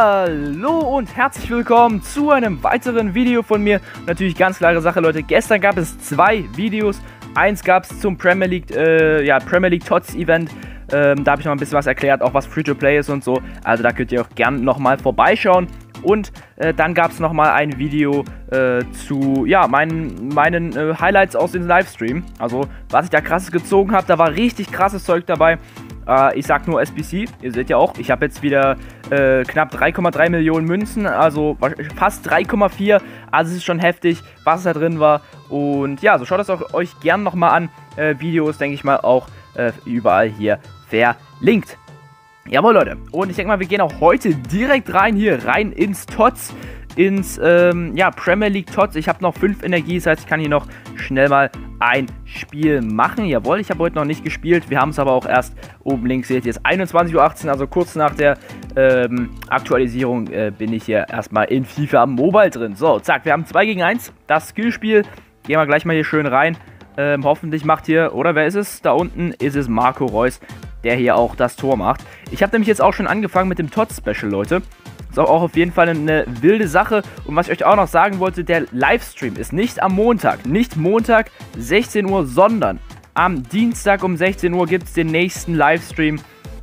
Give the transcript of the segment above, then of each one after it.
Hallo und herzlich willkommen zu einem weiteren Video von mir. Natürlich ganz klare Sache, Leute. Gestern gab es zwei Videos. Eins gab es zum Premier League, äh, ja, Premier League Tots Event. Ähm, da habe ich noch ein bisschen was erklärt, auch was Free-to-Play ist und so. Also da könnt ihr auch gerne nochmal vorbeischauen. Und äh, dann gab es nochmal ein Video äh, zu ja, meinen, meinen äh, Highlights aus dem Livestream. Also, was ich da krasses gezogen habe, da war richtig krasses Zeug dabei. Äh, ich sag nur SBC, ihr seht ja auch, ich habe jetzt wieder äh, knapp 3,3 Millionen Münzen, also fast 3,4. Also es ist schon heftig, was da drin war. Und ja, so schaut das auch euch gern nochmal an. Äh, Videos, denke ich mal, auch äh, überall hier verlinkt. Jawohl, Leute. Und ich denke mal, wir gehen auch heute direkt rein hier, rein ins TOTS ins ähm, ja, Premier League Tots. Ich habe noch 5 Energie, das heißt, ich kann hier noch schnell mal ein Spiel machen. Jawohl, ich habe heute noch nicht gespielt. Wir haben es aber auch erst oben links, seht ihr, jetzt 21.18 Uhr, also kurz nach der ähm, Aktualisierung äh, bin ich hier erstmal in FIFA Mobile drin. So, zack, wir haben 2 gegen 1, das Skillspiel. Gehen wir gleich mal hier schön rein. Ähm, hoffentlich macht hier, oder wer ist es? Da unten ist es Marco Reus, der hier auch das Tor macht. Ich habe nämlich jetzt auch schon angefangen mit dem Tots-Special, Leute. Ist auch auf jeden Fall eine wilde Sache. Und was ich euch auch noch sagen wollte, der Livestream ist nicht am Montag, nicht Montag 16 Uhr, sondern am Dienstag um 16 Uhr gibt es den nächsten Livestream.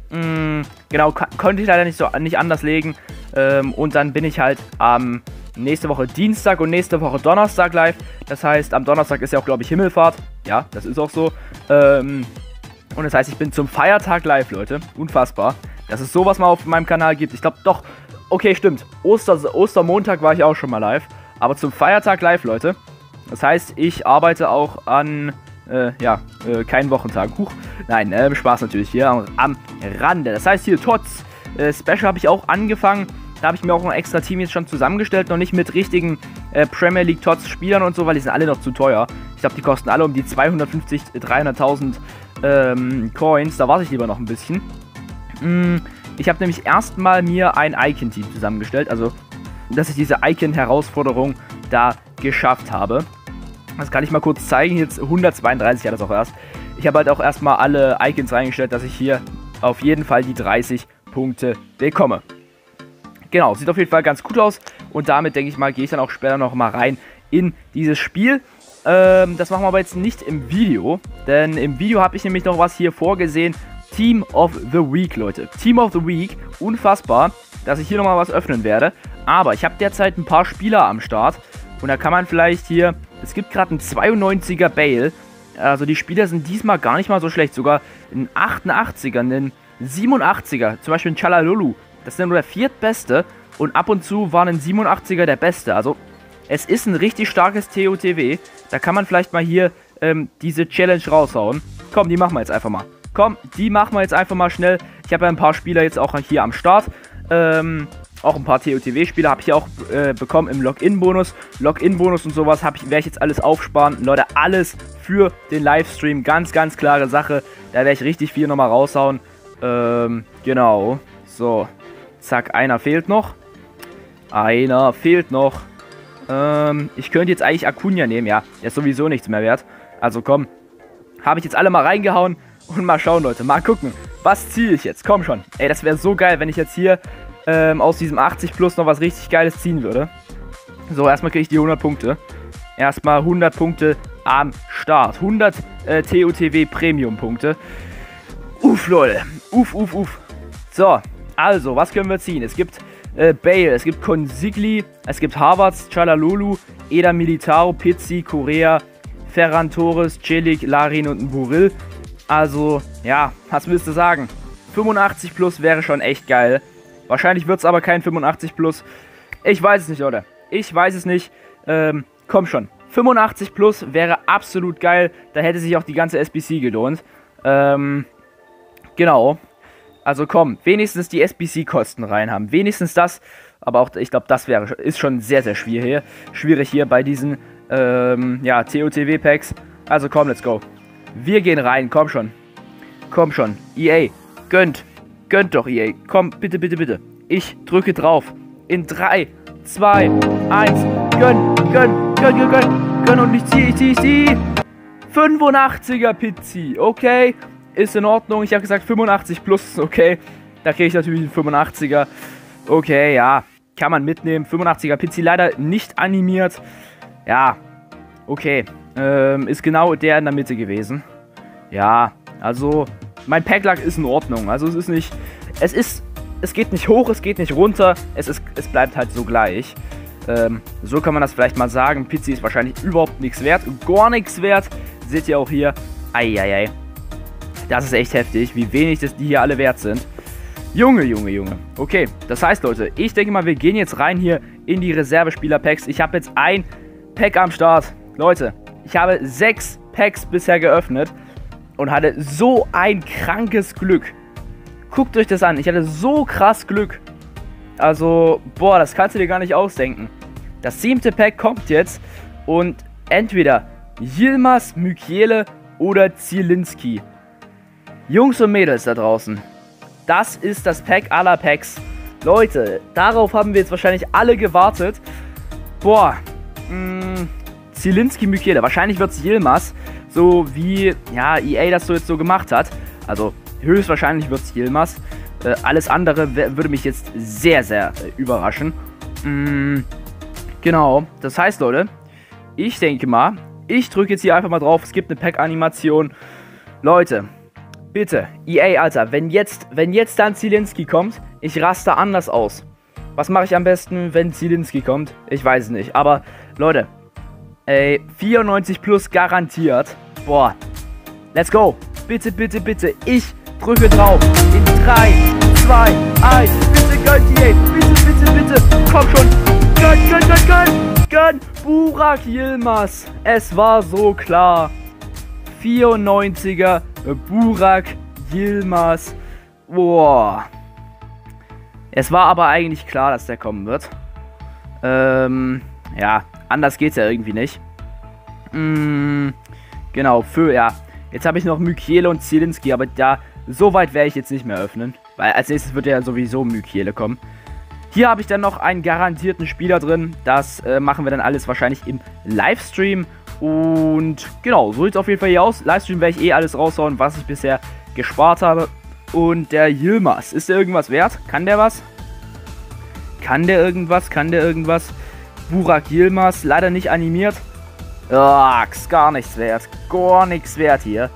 Hm, genau, konnte ich leider nicht so nicht anders legen. Ähm, und dann bin ich halt am nächste Woche Dienstag und nächste Woche Donnerstag live. Das heißt, am Donnerstag ist ja auch, glaube ich, Himmelfahrt. Ja, das ist auch so. Ähm, und das heißt, ich bin zum Feiertag live, Leute. Unfassbar. Dass es sowas mal auf meinem Kanal gibt. Ich glaube, doch, Okay, stimmt. Oster, Ostermontag war ich auch schon mal live. Aber zum Feiertag live, Leute. Das heißt, ich arbeite auch an, äh, ja, äh, keinen Wochentag. Huch. Nein, äh, Spaß natürlich hier am, am Rande. Das heißt, hier Tots äh, Special habe ich auch angefangen. Da habe ich mir auch ein extra Team jetzt schon zusammengestellt. Noch nicht mit richtigen äh, Premier League Tots Spielern und so, weil die sind alle noch zu teuer. Ich glaube, die kosten alle um die 250, 300.000 ähm, Coins. Da warte ich lieber noch ein bisschen. Mm, ich habe nämlich erstmal mir ein Icon-Team zusammengestellt, also dass ich diese Icon-Herausforderung da geschafft habe. Das kann ich mal kurz zeigen. Jetzt 132 hat das auch erst. Ich habe halt auch erstmal alle Icons reingestellt, dass ich hier auf jeden Fall die 30 Punkte bekomme. Genau, sieht auf jeden Fall ganz gut aus. Und damit, denke ich mal, gehe ich dann auch später noch mal rein in dieses Spiel. Ähm, das machen wir aber jetzt nicht im Video. Denn im Video habe ich nämlich noch was hier vorgesehen, Team of the Week, Leute. Team of the Week, unfassbar, dass ich hier nochmal was öffnen werde. Aber ich habe derzeit ein paar Spieler am Start. Und da kann man vielleicht hier, es gibt gerade einen 92er Bale. Also die Spieler sind diesmal gar nicht mal so schlecht. Sogar ein 88er, einen 87er, zum Beispiel ein Chalalulu. Das ist nur der viertbeste. Und ab und zu war ein 87er der beste. Also es ist ein richtig starkes TOTW. Da kann man vielleicht mal hier ähm, diese Challenge raushauen. Komm, die machen wir jetzt einfach mal. Komm, die machen wir jetzt einfach mal schnell. Ich habe ja ein paar Spieler jetzt auch hier am Start. Ähm, auch ein paar TOTW-Spieler habe ich auch äh, bekommen im Login-Bonus. Login-Bonus und sowas ich, werde ich jetzt alles aufsparen. Leute, alles für den Livestream. Ganz, ganz klare Sache. Da werde ich richtig viel nochmal raushauen. Ähm, genau. So. Zack, einer fehlt noch. Einer fehlt noch. Ähm, ich könnte jetzt eigentlich Acuna nehmen. Ja, der ist sowieso nichts mehr wert. Also komm. Habe ich jetzt alle mal reingehauen. Und mal schauen, Leute. Mal gucken. Was ziehe ich jetzt? Komm schon. Ey, das wäre so geil, wenn ich jetzt hier ähm, aus diesem 80 Plus noch was richtig Geiles ziehen würde. So, erstmal kriege ich die 100 Punkte. Erstmal 100 Punkte am Start. 100 äh, TOTW Premium Punkte. Uff, Leute. Uff, uff, uff. So, also, was können wir ziehen? Es gibt äh, Bale, es gibt Consigli, es gibt Harvards, Chalalulu, Eda Militao, Pizzi, Korea, Ferran Torres, Celik, Larin und Buril. Also, ja, was willst du sagen? 85 plus wäre schon echt geil. Wahrscheinlich wird es aber kein 85 plus. Ich weiß es nicht, Leute. Ich weiß es nicht. Ähm, komm schon. 85 plus wäre absolut geil. Da hätte sich auch die ganze SBC gelohnt. Ähm, genau. Also komm, wenigstens die SBC-Kosten rein haben. Wenigstens das. Aber auch, ich glaube, das wäre ist schon sehr, sehr schwierig hier. Schwierig hier bei diesen ähm, ja, TOTW-Packs. Also komm, let's go. Wir gehen rein, komm schon. Komm schon. EA, gönnt. Gönnt doch, EA. Komm, bitte, bitte, bitte. Ich drücke drauf. In 3, 2, 1. Gönn, gönn, gönn, gönn, gönn. Gönn und ich ziehe, ich ziehe, ich ziehe. 85er Pizzi, okay. Ist in Ordnung. Ich habe gesagt 85 plus, okay. Da kriege ich natürlich einen 85er. Okay, ja. Kann man mitnehmen. 85er Pizzi leider nicht animiert. Ja. Okay. Ähm, ist genau der in der Mitte gewesen. Ja. Also, mein Packlack ist in Ordnung. Also, es ist nicht. Es ist. Es geht nicht hoch, es geht nicht runter. Es, ist, es bleibt halt so gleich. Ähm, so kann man das vielleicht mal sagen. Pizzi ist wahrscheinlich überhaupt nichts wert. Gar nichts wert. Seht ihr auch hier. Eieiei. Das ist echt heftig, wie wenig das die hier alle wert sind. Junge, Junge, Junge. Okay, das heißt, Leute, ich denke mal, wir gehen jetzt rein hier in die Reservespieler-Packs. Ich habe jetzt ein Pack am Start. Leute, ich habe sechs Packs bisher geöffnet und hatte so ein krankes Glück. Guckt euch das an. Ich hatte so krass Glück. Also, boah, das kannst du dir gar nicht ausdenken. Das siebte Pack kommt jetzt und entweder Yilmaz, Mykiele oder Zielinski. Jungs und Mädels da draußen, das ist das Pack aller Packs. Leute, darauf haben wir jetzt wahrscheinlich alle gewartet. Boah, mh, mm, Zielinski Mykiele. Wahrscheinlich wird es Yilmaz, so wie ja, EA das so jetzt so gemacht hat. Also höchstwahrscheinlich wird es Yilmaz. Äh, alles andere würde mich jetzt sehr, sehr äh, überraschen. Mm, genau, das heißt, Leute, ich denke mal, ich drücke jetzt hier einfach mal drauf. Es gibt eine Pack-Animation. Leute, bitte, EA, Alter, wenn jetzt, wenn jetzt dann Zielinski kommt, ich raste anders aus. Was mache ich am besten, wenn Zielinski kommt? Ich weiß es nicht. Aber, Leute, ey, 94 plus garantiert. Boah, let's go. Bitte, bitte, bitte. Ich drücke drauf. In 3, 2, 1. Bitte gönnt EA. Bitte, bitte, bitte. Komm schon. Gönn, gönn, gönn, gönn. Gönn. Burak Yilmaz. Es war so klar. 94er Burak Yilmaz. Boah. Es war aber eigentlich klar, dass der kommen wird. Ähm, ja, anders geht's ja irgendwie nicht. Mm, genau, für, ja. Jetzt habe ich noch Mykiele und Zielinski, aber da, so weit werde ich jetzt nicht mehr öffnen. Weil als nächstes wird ja sowieso Mykiele kommen. Hier habe ich dann noch einen garantierten Spieler drin. Das äh, machen wir dann alles wahrscheinlich im Livestream. Und genau, so sieht es auf jeden Fall hier aus. Livestream werde ich eh alles raushauen, was ich bisher gespart habe. Und der Yilmaz, ist der irgendwas wert? Kann der was? Kann der irgendwas? Kann der irgendwas? Burak Yilmaz, leider nicht animiert. Ach, gar nichts wert. Gar nichts wert hier.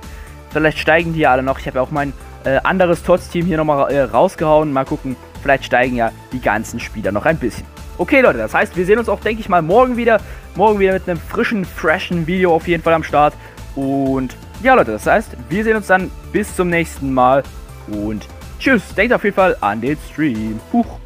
Vielleicht steigen die alle noch. Ich habe ja auch mein äh, anderes Tots-Team hier nochmal äh, rausgehauen. Mal gucken, vielleicht steigen ja die ganzen Spieler noch ein bisschen. Okay, Leute, das heißt, wir sehen uns auch, denke ich mal, morgen wieder. Morgen wieder mit einem frischen, freshen Video auf jeden Fall am Start. Und ja, Leute, das heißt, wir sehen uns dann bis zum nächsten Mal. Und tschüss. Denkt auf jeden Fall an den Stream. Huch.